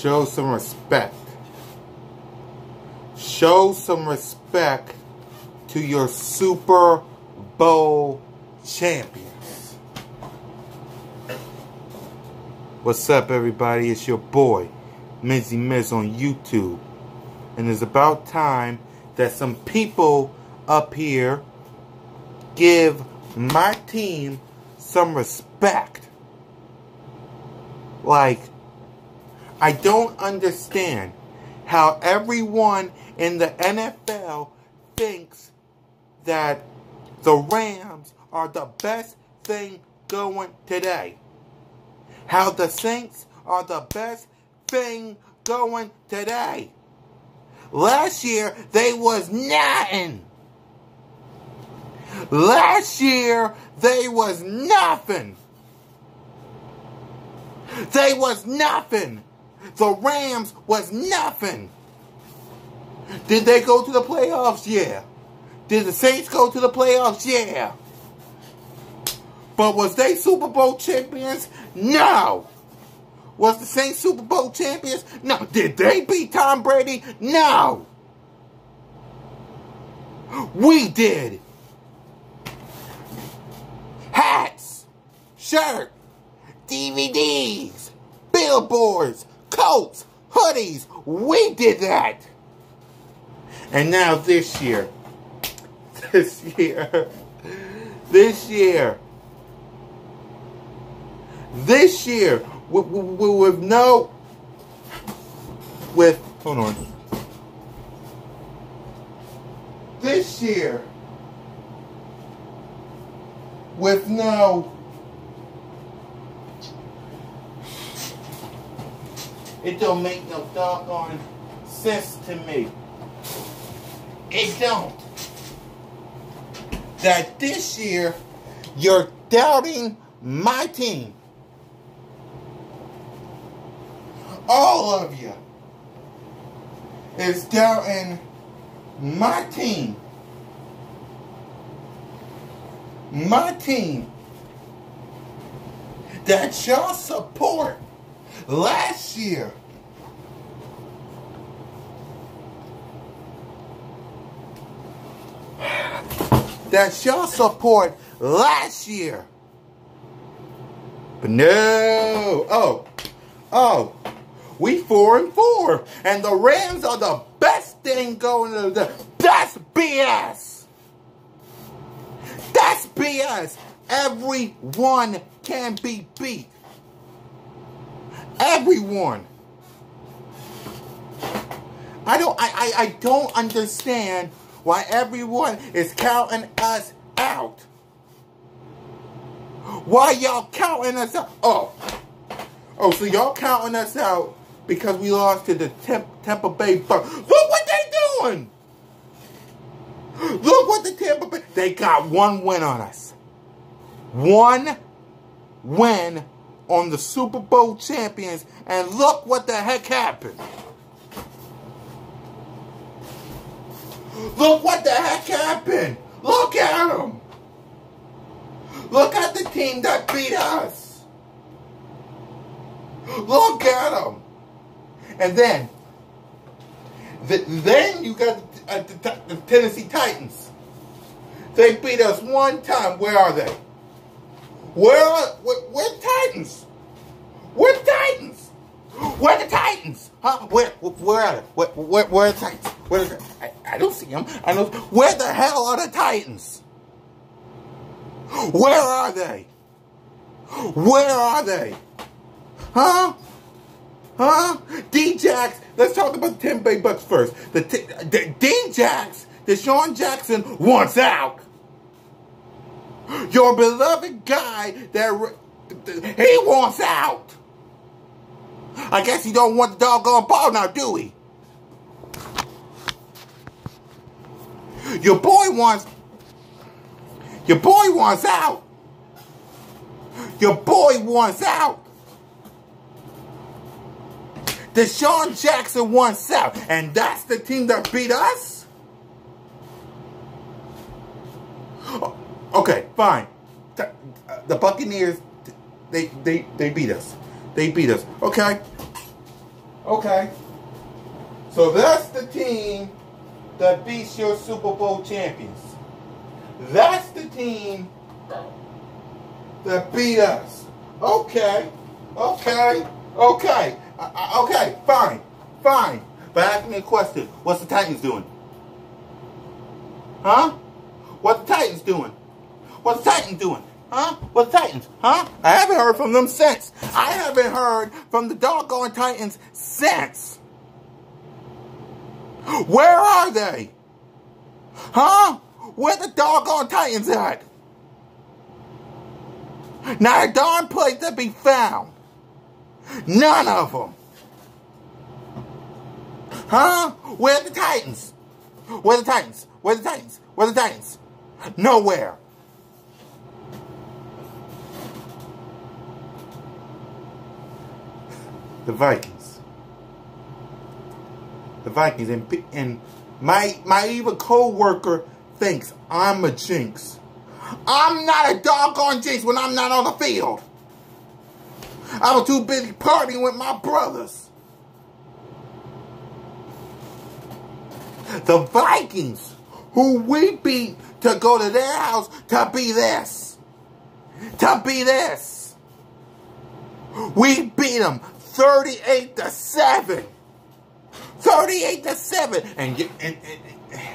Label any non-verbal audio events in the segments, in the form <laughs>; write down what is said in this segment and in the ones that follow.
show some respect. Show some respect to your Super Bowl champions. What's up, everybody? It's your boy, Mizzy Miz on YouTube. And it's about time that some people up here give my team some respect. Like, I don't understand how everyone in the NFL thinks that the Rams are the best thing going today. How the Saints are the best thing going today. Last year, they was nothing. Last year, they was nothing. They was nothing. The Rams was nothing. Did they go to the playoffs? Yeah. Did the Saints go to the playoffs? Yeah. But was they Super Bowl champions? No. Was the Saints Super Bowl champions? No. Did they beat Tom Brady? No. We did. Hats, shirt, DVDs, billboards, coats, hoodies. We did that. And now this year, <laughs> this year, this year, this year, with, with, with no, with, hold on. This year, with no, it don't make no doggone sense to me. It don't. That this year, you're doubting my team. All of you is doubting my team. My team that y'all support last year. That y'all support last year. But no. Oh. Oh. We four and four. And the Rams are the best thing going to the that's BS. That's BS. Everyone can be beat. Everyone. I don't I, I, I don't understand why everyone is counting us out. Why y'all counting us out? Oh. Oh, so y'all counting us out because we lost to the Temp Tampa Bay Bucks. Look what they doing! Look what the Tampa Bay... They got one win on us. One win on the Super Bowl champions. And look what the heck happened. Look what the heck happened. Look at them. Look at the team that beat us. Look at them. And then, the, then you got uh, the, the Tennessee Titans. They beat us one time. Where are they? Where are where, where Titans? Where the Titans? Where the Titans? Huh? Where where are they? Where where, where are the Titans? Where the, I, I don't see them. I know. Where the hell are the Titans? Where are they? Where are they? Huh? Huh? D-Jax, let's talk about the Tampa Bay Bucks first. The, the D-Jax, DeSean Jackson wants out. Your beloved guy that he wants out. I guess he don't want the doggone ball now, do he? Your boy wants your boy wants out. Your boy wants out. DeSean Jackson wants out. And that's the team that beat us? Okay, fine. The Buccaneers, they, they, they beat us. They beat us. Okay. Okay. So that's the team that beats your Super Bowl champions. That's the team that beat us. Okay. Okay. Okay. Uh, uh, okay. Fine. Fine. But ask me a question. What's the Titans doing? Huh? What the Titans doing? What Titan doing? Huh? What's Titans? Huh? I haven't heard from them since. I haven't heard from the doggone Titans since. Where are they? Huh? Where the doggone Titans at? Not a darn place to be found. None of them. Huh? Where the Titans? Where the Titans? Where the Titans? Where the Titans? Nowhere. The Vikings. The Vikings. And, and my, my evil co-worker thinks I'm a jinx. I'm not a doggone jinx when I'm not on the field. I was too busy partying with my brothers. The Vikings, who we beat to go to their house to be this. To be this. We beat them 38 to 7. 38 to 7. And, and, and,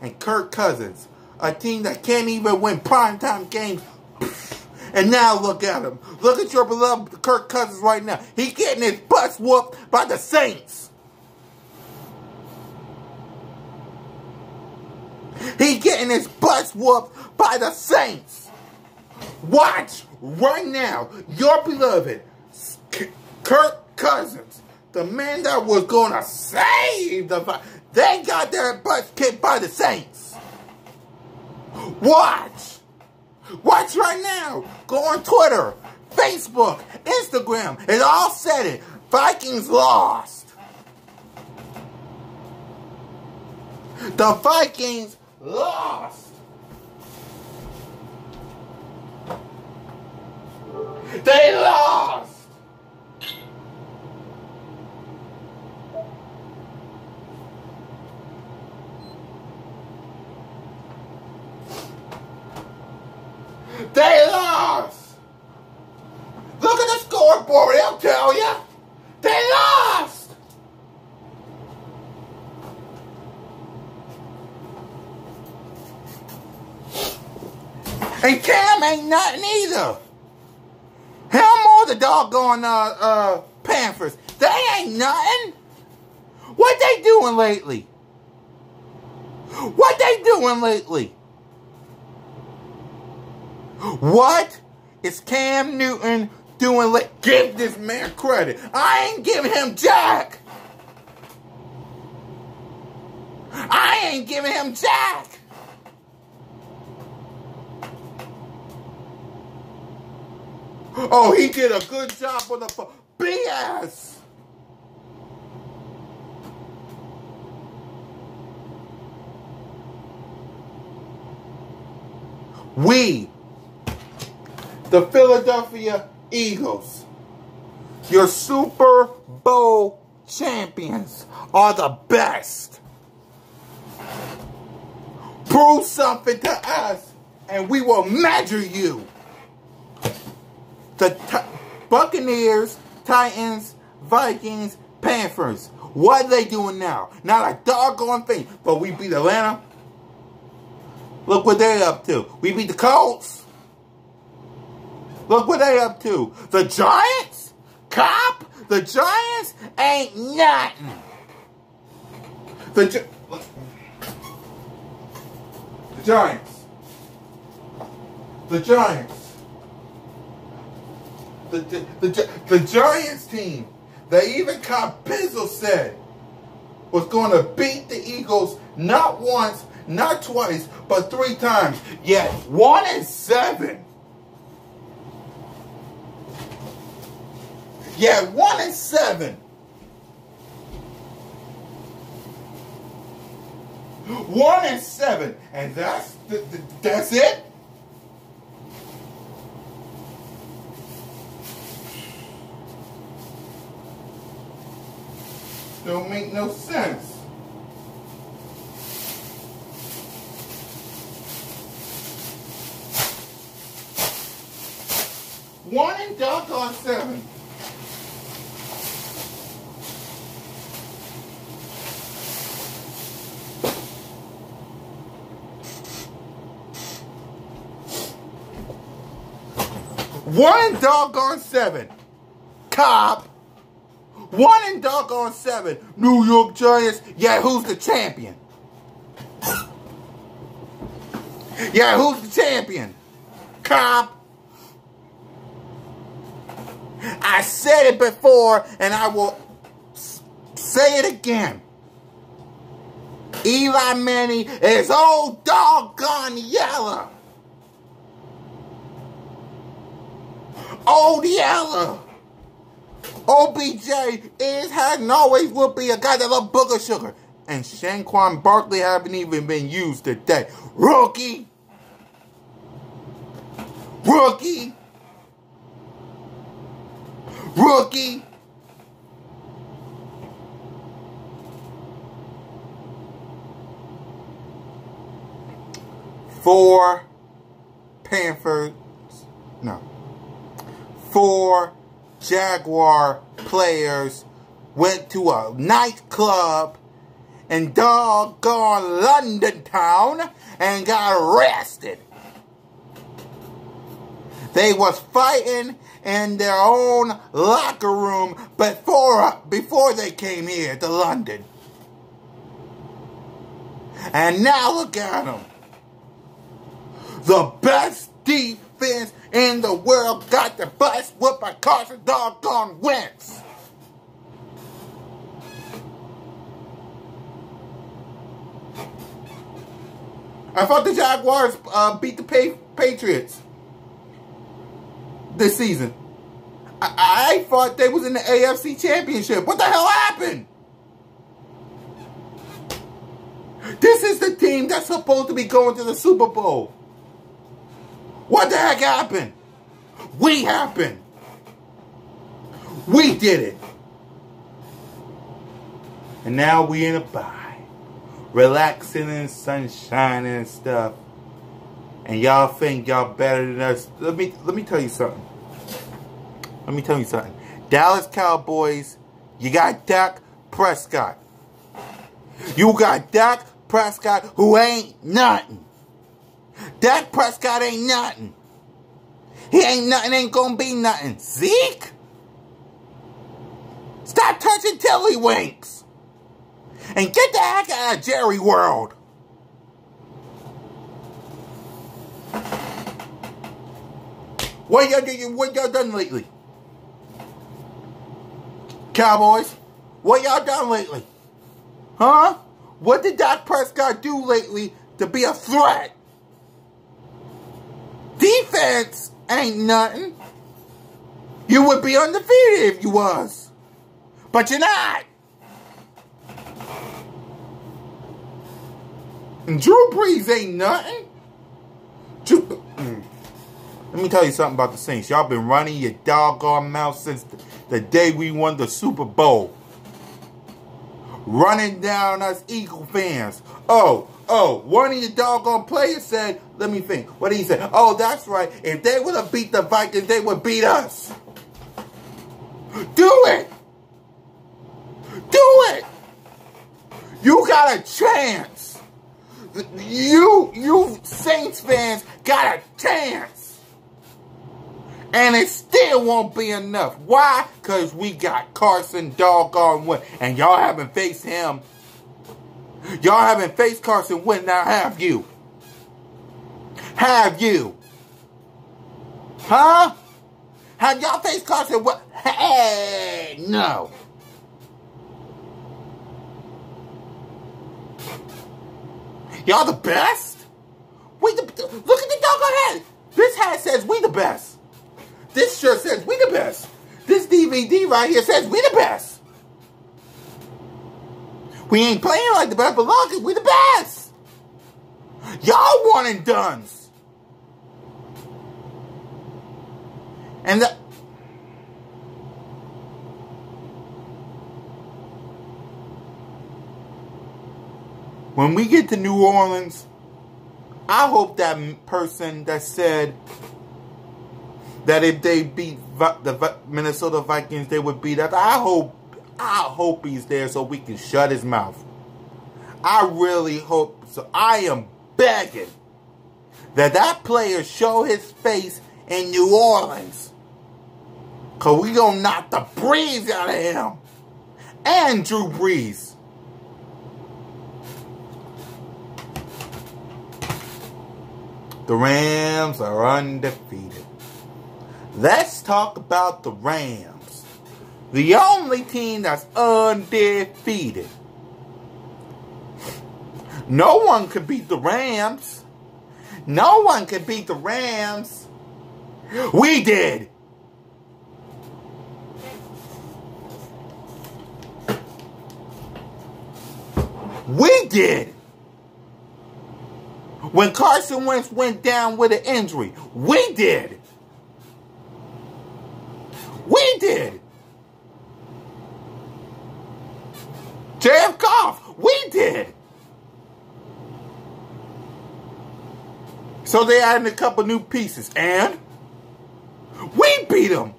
and Kirk Cousins, a team that can't even win primetime games. And now look at him. Look at your beloved Kirk Cousins right now. He's getting his butt whooped by the Saints. He's getting his butt whooped by the Saints. Watch right now. Your beloved Kirk Cousins, the man that was going to save the Vikings, they got their butts kicked by the Saints. Watch. Watch right now. Go on Twitter, Facebook, Instagram. It all said it. Vikings lost. The Vikings lost. They lost. They lost. Look at the scoreboard. They'll tell you. They lost. And Cam ain't nothing either. Hell more the doggone uh, uh, Panthers. They ain't nothing. What they doing lately? What they doing lately? What is Cam Newton doing? Let give this man credit. I ain't giving him jack. I ain't giving him jack. Oh, he did a good job on the. BS. We the Philadelphia Eagles, your Super Bowl champions, are the best. Prove something to us, and we will measure you. The Buccaneers, Titans, Vikings, Panthers. What are they doing now? Not a doggone thing. But we beat Atlanta. Look what they're up to. We beat the Colts. Look what they up to. The Giants? Cop? The Giants ain't nothing. The, Gi the Giants. The Giants. The, the, the, Giants team that even Cop Bizzle said was going to beat the Eagles not once, not twice, but three times. Yet one and seven. Yeah, one and seven. One and seven, and that's that's it. Don't make no sense. One and doggone seven. One doggone seven. Cop. One and doggone seven. New York Giants. Yeah, who's the champion? Yeah, who's the champion? Cop. I said it before and I will say it again. Eli Manning is old doggone yellow. Old yellow. OBJ is, has, and always will be a guy that loves booger sugar. And Saquon Barkley haven't even been used today. Rookie. Rookie. Rookie. Four Panthers. No. Four Jaguar players went to a nightclub in doggone London town and got arrested. They was fighting in their own locker room before, before they came here to London. And now look at them. The best defense in the world got the bus whooped by Carson doggone Wentz. I thought the Jaguars uh, beat the Patriots this season. I, I thought they was in the AFC Championship. What the hell happened? This is the team that's supposed to be going to the Super Bowl. What the heck happened? We happened. We did it. And now we in a bye. Relaxing in sunshine and stuff. And y'all think y'all better than us. Let me let me tell you something. Let me tell you something. Dallas Cowboys, you got Dak Prescott. You got Dak Prescott who ain't nothing. Dak Prescott ain't nothing. He ain't nothing, ain't gonna be nothing. Zeke? Stop touching Tiddlywinks. And get the heck out of Jerry World. What y'all what y'all done lately? Cowboys, what y'all done lately? Huh? What did Dak Prescott do lately to be a threat? Defense ain't nothing. You would be undefeated if you was. But you're not. And Drew Brees ain't nothing. Drew, mm. Let me tell you something about the Saints. Y'all been running your doggone mouth since the day we won the Super Bowl. Running down us Eagle fans. Oh, Oh, one of your doggone players said, let me think. What did he say? Oh, that's right. If they would have beat the Vikings, they would beat us. Do it. Do it. You got a chance. You, you Saints fans got a chance. And it still won't be enough. Why? Because we got Carson doggone Wentz. And y'all haven't faced him Y'all haven't faced Carson Wentz now, have you? Have you? Huh? Have y'all faced Carson Wentz? Hey, no. Y'all the best? We the look at the doggone hat. This hat says we the best. This shirt says we the best. This DVD right here says we the best. We ain't playing like the best, but we the best. Y'all one and done's. And the... when we get to New Orleans, I hope that person that said that if they beat the Minnesota Vikings, they would beat us. I hope, I hope he's there so we can shut his mouth. I really hope so. I am begging that that player show his face in New Orleans. Because we to knock the breeze out of him. And Drew Brees. The Rams are undefeated. Let's talk about the Rams. The only team that's undefeated. No one could beat the Rams. No one could beat the Rams. We did. We did. When Carson Wentz went down with an injury, we did. We did. Jared Goff, we did. So they added a couple new pieces, and we beat them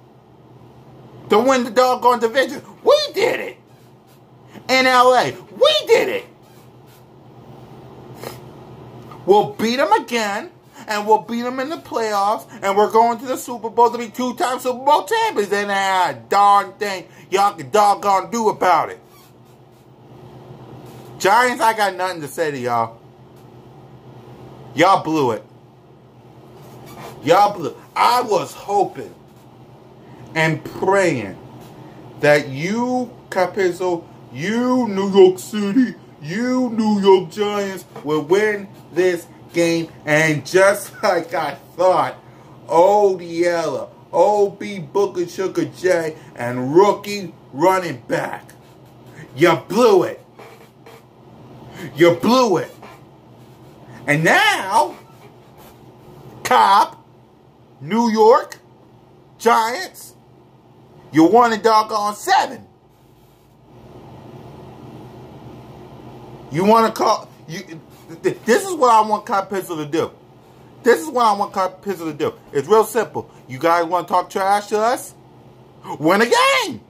to win the doggone division. We did it in LA. We did it. We'll beat them again, and we'll beat them in the playoffs, and we're going to the Super Bowl to be two-time Super Bowl champions. And that darn thing y'all can doggone do about it. Giants, I got nothing to say to y'all. Y'all blew it. Y'all blew. I was hoping and praying that you, Capizzo, you, New York City, you New York Giants will win this game. And just <laughs> like I thought, Old Yella, O.B. Booker Sugar J, and rookie running back. You blew it. You blew it. And now, Cop, New York, Giants, you won a doggone seven. You want to call you? This is what I want Kyle Pistol to do. This is what I want Kyle Pistol to do. It's real simple. You guys want to talk trash to us? Win a game.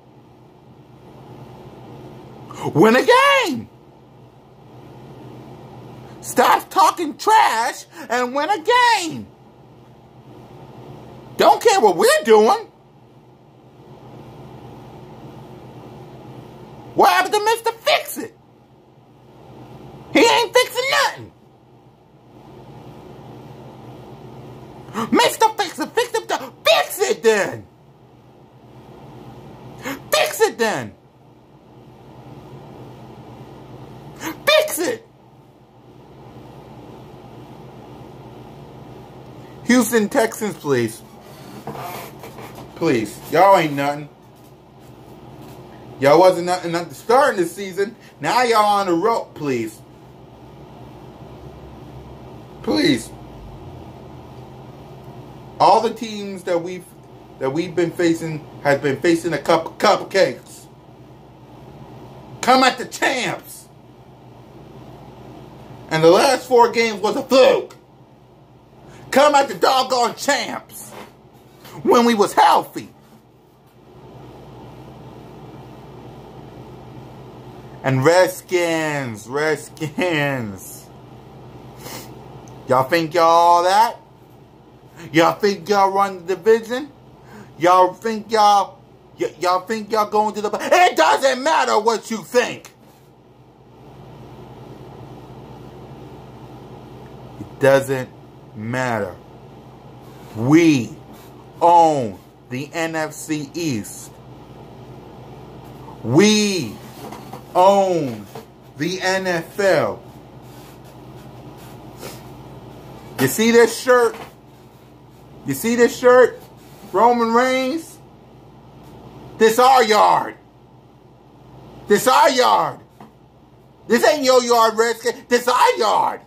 Win a game. Stop talking trash and win a game. Don't care what we're doing. What happened to Mr. Fix It? He ain't fixing nothing. Mr. Fix It, fix it, fix it then. Fix it then. Fix it. Houston Texans, please. Please. Y'all ain't nothing. Y'all wasn't nothing at the start of the season. Now y'all on the rope, please. Please. All the teams that we've that we've been facing has been facing a cup cupcakes. Come at the champs. And the last four games was a fluke. Come at the doggone champs. When we was healthy. And Redskins, Redskins. Y'all think y'all all that? Y'all think y'all run the division? Y'all think y'all y'all think y'all going to the It doesn't matter what you think. It doesn't matter. We own the NFC East. We own the NFL. You see this shirt? You see this shirt? Roman Reigns? This our yard. This our yard. This ain't your yard, Redskin. This our yard.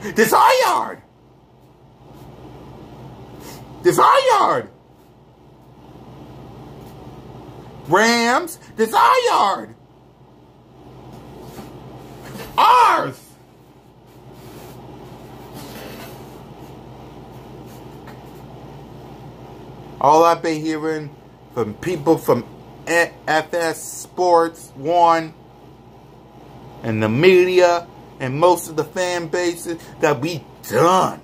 This our yard. This our yard. Rams, this our yard. Ours! All I've been hearing from people from FS Sports 1 and the media and most of the fan bases that we done.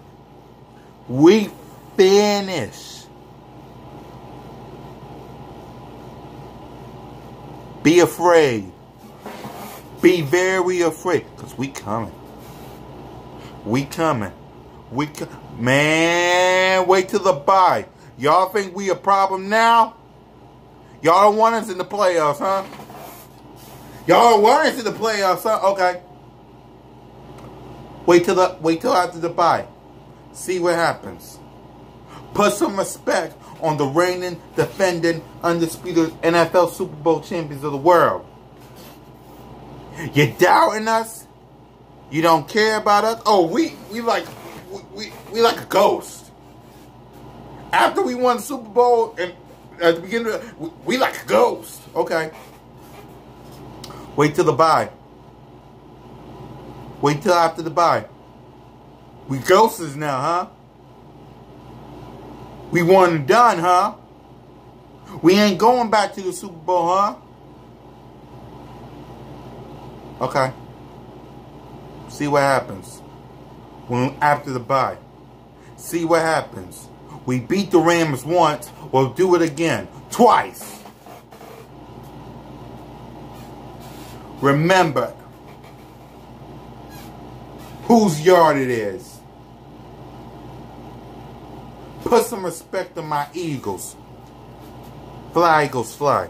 We finished. Be afraid. Be very afraid. Because we coming. We coming. We co Man, wait till the bye. Y'all think we a problem now? Y'all don't want us in the playoffs, huh? Y'all want us in the playoffs, huh? Okay. Wait till the wait till after the bye. See what happens. Put some respect on the reigning, defending, undisputed NFL Super Bowl champions of the world. You doubting us? You don't care about us? Oh, we we like we we, we like a ghost. After we won Super Bowl and at the beginning, we, we like a ghost. Okay. Wait till the bye. Wait till after the bye. We ghosts now, huh? We won and done, huh? We ain't going back to the Super Bowl, huh? Okay. See what happens. When after the bye. See what happens. We beat the Rams once, we'll do it again. Twice. Remember whose yard it is. Put some respect on my Eagles. Fly, Eagles, fly.